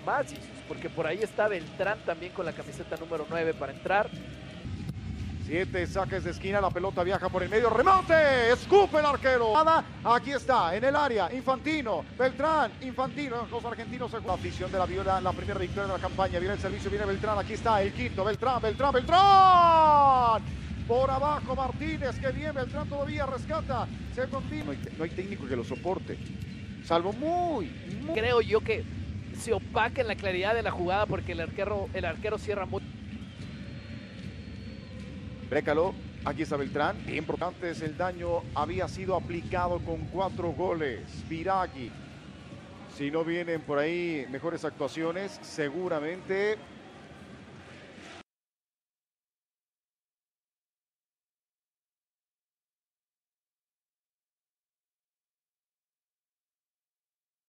espacios, porque por ahí está Beltrán también con la camiseta número 9 para entrar. Siete saques de esquina, la pelota viaja por el medio, remate, escupe el arquero. Aquí está, en el área, Infantino, Beltrán, Infantino, los argentinos. La afición de la Viola, la primera victoria de la campaña, viene el servicio, viene Beltrán, aquí está el quinto, Beltrán, Beltrán, Beltrán. Por abajo Martínez, que bien, Beltrán todavía rescata, se continúa. No hay, técnico que lo soporte, salvo muy, muy... Creo yo que se opaca en la claridad de la jugada porque el arquero, el arquero cierra muy Brécalo, aquí está Beltrán. Importante es el daño había sido aplicado con cuatro goles. Viragui. Si no vienen por ahí mejores actuaciones, seguramente